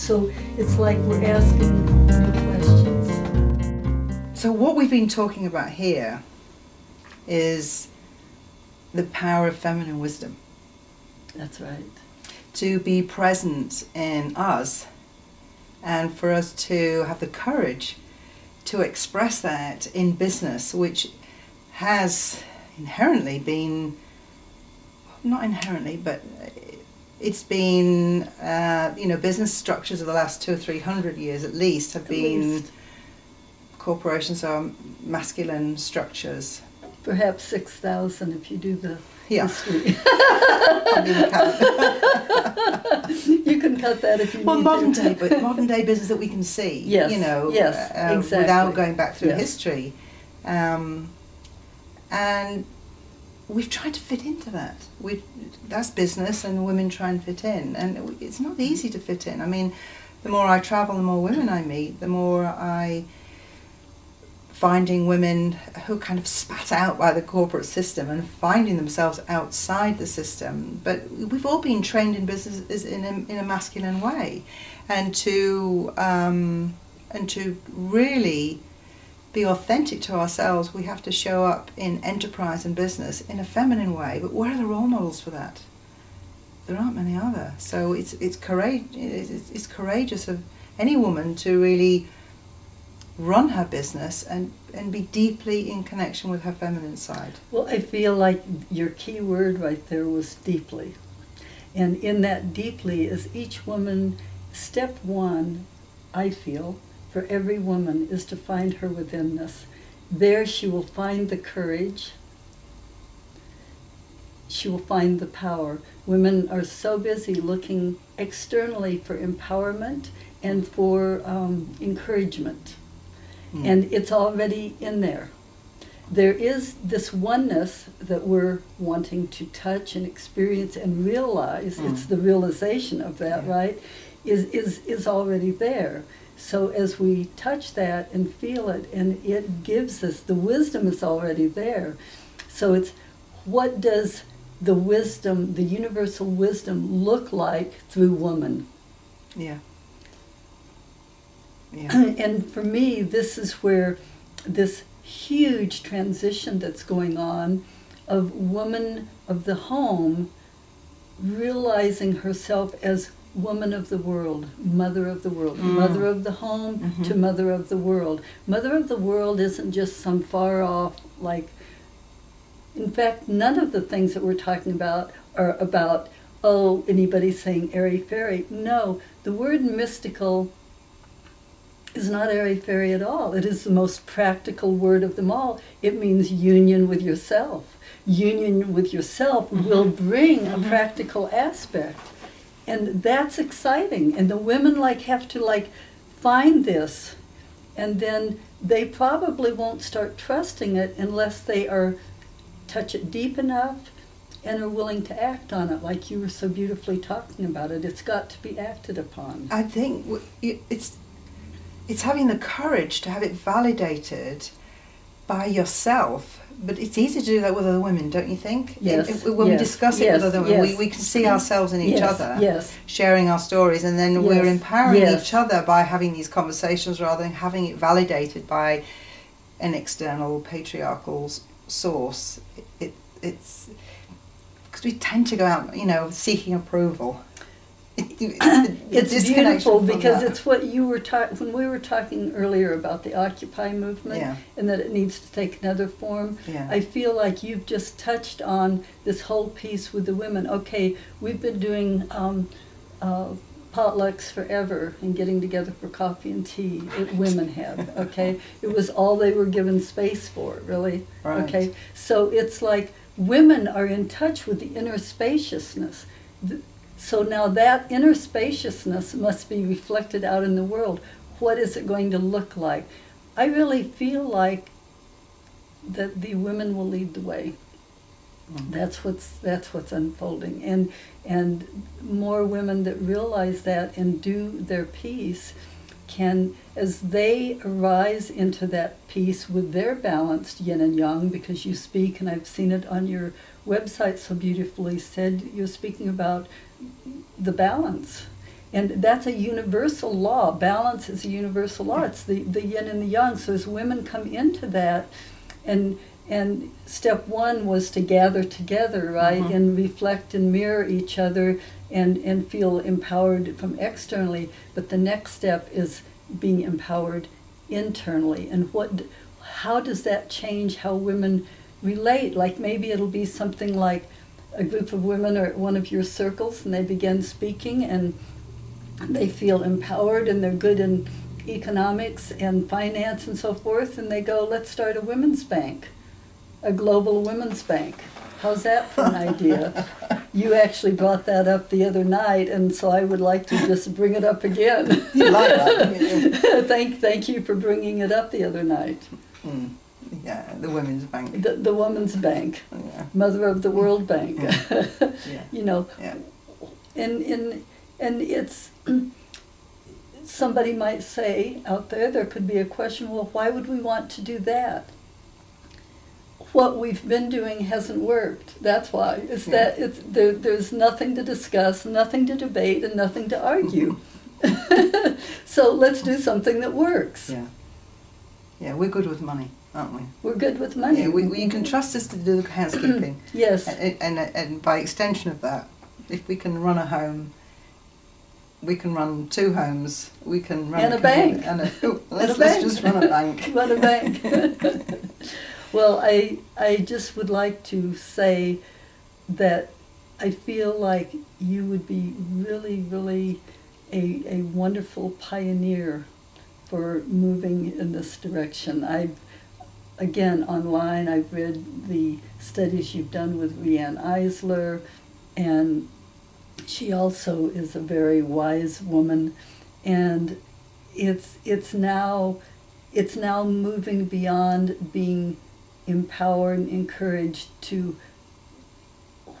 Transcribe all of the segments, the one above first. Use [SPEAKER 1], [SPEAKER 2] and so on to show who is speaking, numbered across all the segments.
[SPEAKER 1] So it's like we're asking new questions.
[SPEAKER 2] So, what we've been talking about here is the power of feminine wisdom
[SPEAKER 1] That's right.
[SPEAKER 2] to be present in us and for us to have the courage to express that in business, which has inherently been, not inherently, but it's been, uh, you know, business structures of the last two or three hundred years at least have
[SPEAKER 1] At
[SPEAKER 2] been
[SPEAKER 1] least.
[SPEAKER 2] corporations are masculine structures.
[SPEAKER 1] Perhaps 6,000 if you do the
[SPEAKER 2] Yeah.
[SPEAKER 1] history.
[SPEAKER 2] I didn't count.
[SPEAKER 1] you can cut that if you
[SPEAKER 2] well, modern
[SPEAKER 1] to.
[SPEAKER 2] day, but modern day business that we can see,
[SPEAKER 1] Yes,
[SPEAKER 2] you know,
[SPEAKER 1] yes,
[SPEAKER 2] uh,
[SPEAKER 1] exactly.
[SPEAKER 2] without going back through
[SPEAKER 1] Yes.
[SPEAKER 2] history, um, and we've tried to fit into that. We that's business, and women try and fit in, and it's not easy to fit in. I mean, the more I travel, the more women I meet, the more I finding women who are kind of spat out by the corporate system and finding themselves outside the system. But we've all been trained in business in a, in a masculine way, and to um, and to really be authentic to ourselves, we have to show up in enterprise and business in a feminine way. But where are the role models for that? There aren't many other. So it's it's courage it's, it's courageous of any woman to really run her business and, and be deeply in connection with her feminine side.
[SPEAKER 1] Well, I feel like your key word right there was deeply. And in that deeply is each woman, step one, I feel, for every woman is to find her withinness. There she will find the courage, she will find the power. Women are so busy looking externally for empowerment and for um, encouragement.
[SPEAKER 2] Mm.
[SPEAKER 1] And it's already in there there is this oneness that we're wanting to touch and experience and realize
[SPEAKER 2] Mm.
[SPEAKER 1] it's the realization of that
[SPEAKER 2] Yeah.
[SPEAKER 1] right is is is already there so as we touch that and feel it and it gives us the wisdom is already there so it's what does the wisdom the universal wisdom look like through woman
[SPEAKER 2] Yeah. Yeah.
[SPEAKER 1] and for me, this is where this huge transition that's going on of woman of the home realizing herself as woman of the world, mother of the world,
[SPEAKER 2] Mm.
[SPEAKER 1] mother of the home
[SPEAKER 2] Mhm.
[SPEAKER 1] to mother of the world. Mother of the world isn't just some far off, like, in fact, none of the things that we're talking about are about, oh, anybody saying airy fairy. No, the word mystical is not airy fairy at all. It is the most practical word of them all. It means union with yourself. Union with yourself will bring a practical aspect. And that's exciting. And the women like have to like find this and then they probably won't start trusting it unless they are touch it deep enough and are willing to act on it like you were so beautifully talking about it. It's got to be acted upon.
[SPEAKER 2] I think it's it's having the courage to have it validated by yourself. But it's easy to do that with other women, don't you think?
[SPEAKER 1] Yes,
[SPEAKER 2] If- if- when we discuss it
[SPEAKER 1] yes,
[SPEAKER 2] with other women, we,
[SPEAKER 1] yes.
[SPEAKER 2] we can see ourselves in each
[SPEAKER 1] yes,
[SPEAKER 2] other,
[SPEAKER 1] Yes.
[SPEAKER 2] sharing our stories, and then we're empowering
[SPEAKER 1] yes.
[SPEAKER 2] each other by having these conversations rather than having it validated by an external patriarchal source. It, it, it's because we tend to go out, you know, seeking approval. It- it- the
[SPEAKER 1] It's beautiful because
[SPEAKER 2] that.
[SPEAKER 1] it's what you were talking when we were talking earlier about the Occupy movement
[SPEAKER 2] Yeah.
[SPEAKER 1] and that it needs to take another form.
[SPEAKER 2] Yeah.
[SPEAKER 1] I feel like you've just touched on this whole piece with the women. Okay, we've been doing um, uh, potlucks forever and getting together for coffee and tea. It, women have. Okay, it was all they were given space for, really.
[SPEAKER 2] Right.
[SPEAKER 1] Okay, so it's like women are in touch with the inner spaciousness. Th- So now that inner spaciousness must be reflected out in the world. What is it going to look like? I really feel like that the women will lead the way.
[SPEAKER 2] Mm.
[SPEAKER 1] That's what's that's what's unfolding, and and more women that realize that and do their piece can, as they arise into that piece with their balanced yin and yang, because you speak, and I've seen it on your website so beautifully said. You're speaking about the balance, and that's a universal law. Balance is a universal law. It's the, the yin and the yang. So as women come into that, and and step one was to gather together, right,
[SPEAKER 2] Mhm.
[SPEAKER 1] and reflect and mirror each other, and and feel empowered from externally. But the next step is being empowered internally. And what, how does that change how women relate? Like maybe it'll be something like a group of women are at one of your circles, and they begin speaking and they feel empowered and they're good in economics and finance and so forth, and they go, let's start a women's bank, a global women's bank. How's that for an idea? You actually brought that up the other night, and so I would like to just bring it up again.
[SPEAKER 2] You like that?
[SPEAKER 1] thank, thank you for bringing it up the other night.
[SPEAKER 2] Mm. Yeah, the Women's Bank.
[SPEAKER 1] The, the Women's Bank,
[SPEAKER 2] Yeah,
[SPEAKER 1] Mother of the World Bank.
[SPEAKER 2] yeah,
[SPEAKER 1] you know,
[SPEAKER 2] yeah.
[SPEAKER 1] and and and it's somebody might say out there there could be a question well why would we want to do that what we've been doing hasn't worked that's why it's
[SPEAKER 2] Yeah.
[SPEAKER 1] that it's there, there's nothing to discuss nothing to debate and nothing to argue so let's do something that works
[SPEAKER 2] Yeah. Yeah, we're good with money, aren't we?
[SPEAKER 1] we're good with money
[SPEAKER 2] Yeah, we, we, you can trust us to do the housekeeping.
[SPEAKER 1] yes
[SPEAKER 2] and, and, and by extension of that, if we can run a home, we can run two homes, we can run
[SPEAKER 1] And a
[SPEAKER 2] community-
[SPEAKER 1] bank.
[SPEAKER 2] And a, oh, let's,
[SPEAKER 1] a
[SPEAKER 2] let's just run a bank.
[SPEAKER 1] Run a bank. well, I I just would like to say that I feel like you would be really, really a, a wonderful pioneer for moving in this direction. I've again online I've read the studies you've done with Riane Eisler and she also is a very wise woman and it's it's now it's now moving beyond being empowered and encouraged to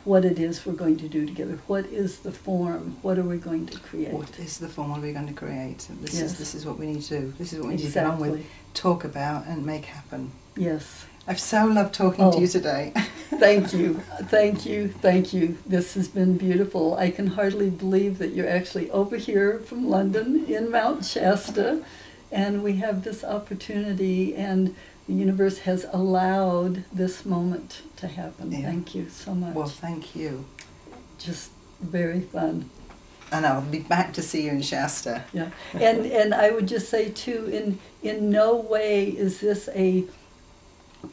[SPEAKER 1] what it is we're going to do together. What is the form? What are we going to create?
[SPEAKER 2] What is the form? What are we going to create? This
[SPEAKER 1] Yes.
[SPEAKER 2] is this is what we need to do. This is what we need to get on with,
[SPEAKER 1] Exactly.
[SPEAKER 2] Talk about, and make happen.
[SPEAKER 1] Yes.
[SPEAKER 2] I've so loved talking
[SPEAKER 1] Oh.
[SPEAKER 2] to you oh. today.
[SPEAKER 1] Thank you. Thank you. Thank you. This has been beautiful. I can hardly believe that you're actually over here from London in Mount Shasta and we have this opportunity and the universe has allowed this moment to happen.
[SPEAKER 2] Yeah.
[SPEAKER 1] Thank you so much.
[SPEAKER 2] well, thank you,
[SPEAKER 1] Just very fun.
[SPEAKER 2] And I'll be back to see you in Shasta.
[SPEAKER 1] Yeah, and and I would just say too, in in no way is this a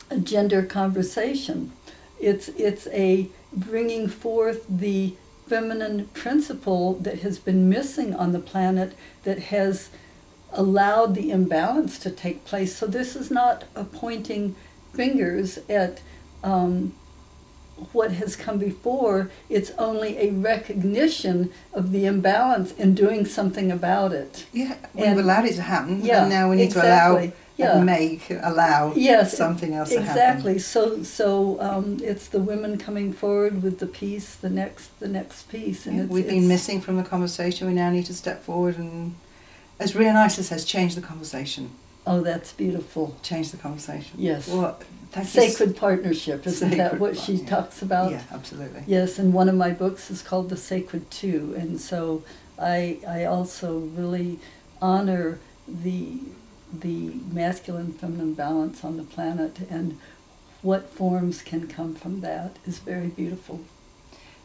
[SPEAKER 1] a gender conversation. It's it's a bringing forth the feminine principle that has been missing on the planet that has allowed the imbalance to take place. So this is not a pointing fingers at um, what has come before. It's only a recognition of the imbalance and doing something about it.
[SPEAKER 2] Yeah, we've
[SPEAKER 1] And-
[SPEAKER 2] allowed it to happen,
[SPEAKER 1] Yeah,
[SPEAKER 2] and now we need
[SPEAKER 1] exactly.
[SPEAKER 2] to
[SPEAKER 1] Yeah.
[SPEAKER 2] allow, and make, allow
[SPEAKER 1] Yes,
[SPEAKER 2] something else to happen.
[SPEAKER 1] Exactly. So so um, it's the women coming forward with the piece, the next the next piece, and
[SPEAKER 2] Yeah,
[SPEAKER 1] it's,
[SPEAKER 2] we've been missing from the conversation. We now need to step forward and, as Nysa says, change the conversation.
[SPEAKER 1] Oh, that's beautiful.
[SPEAKER 2] Change the conversation.
[SPEAKER 1] Yes.
[SPEAKER 2] Well, thank
[SPEAKER 1] Sacred partnership, isn't that
[SPEAKER 2] Sacred
[SPEAKER 1] what she
[SPEAKER 2] yeah.
[SPEAKER 1] talks about?
[SPEAKER 2] Yeah, absolutely.
[SPEAKER 1] Yes, and one of my books is called The Sacred Two, and so I I also really honor the the masculine feminine balance on the planet and what forms can come from that is very beautiful.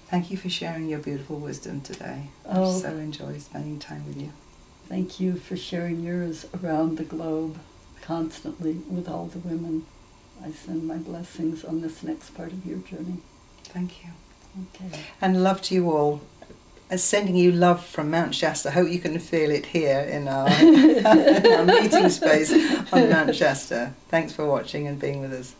[SPEAKER 2] Thank you for sharing your beautiful wisdom today.
[SPEAKER 1] Oh.
[SPEAKER 2] I've so enjoyed spending time with you.
[SPEAKER 1] Thank you for sharing yours around the globe constantly with all the women. I send my blessings on this next part of your journey.
[SPEAKER 2] Thank you.
[SPEAKER 1] Okay.
[SPEAKER 2] And love to you all. Uh, Sending you love from Mount Shasta. I Hope you can feel it here in our, in our meeting space on Mount Shasta. Thanks for watching and being with us.